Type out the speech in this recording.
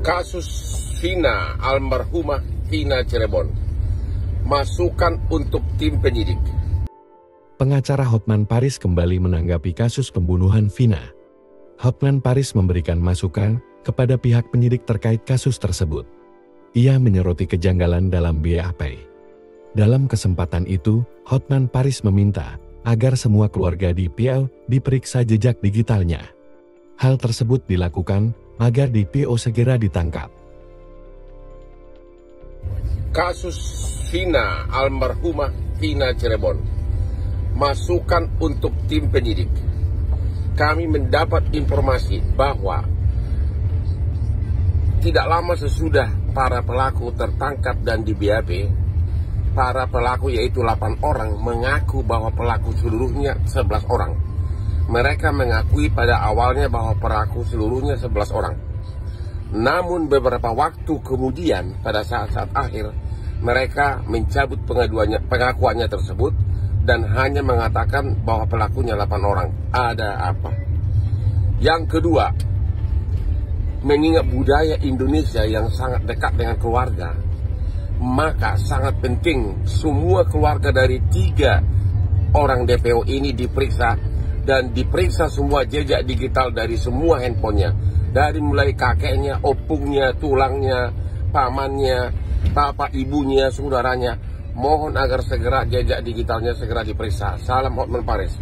kasus Vina almarhumah Vina Cirebon. Masukan untuk tim penyidik. Pengacara Hotman Paris kembali menanggapi kasus pembunuhan Vina. Hotman Paris memberikan masukan kepada pihak penyidik terkait kasus tersebut. Ia menyoroti kejanggalan dalam BAP. Dalam kesempatan itu, Hotman Paris meminta agar semua keluarga di PL diperiksa jejak digitalnya. Hal tersebut dilakukan agar DPO segera ditangkap. Kasus Vina almarhumah Vina Cirebon. Masukan untuk tim penyidik. Kami mendapat informasi bahwa tidak lama sesudah para pelaku tertangkap dan di BAP, para pelaku yaitu 8 orang mengaku bahwa pelaku seluruhnya 11 orang. Mereka mengakui pada awalnya bahwa pelaku seluruhnya 11 orang. Namun beberapa waktu kemudian pada saat-saat akhir mereka mencabut pengaduannya, pengakuannya tersebut dan hanya mengatakan bahwa pelakunya 8 orang. Ada apa? Yang kedua, mengingat budaya Indonesia yang sangat dekat dengan keluarga, maka sangat penting semua keluarga dari tiga orang DPO ini diperiksa dan diperiksa semua jejak digital dari semua handphonenya dari mulai kakeknya, opungnya, tulangnya, pamannya, bapak ibunya, saudaranya. Mohon agar segera jejak digitalnya segera diperiksa. Salam Hotman Paris.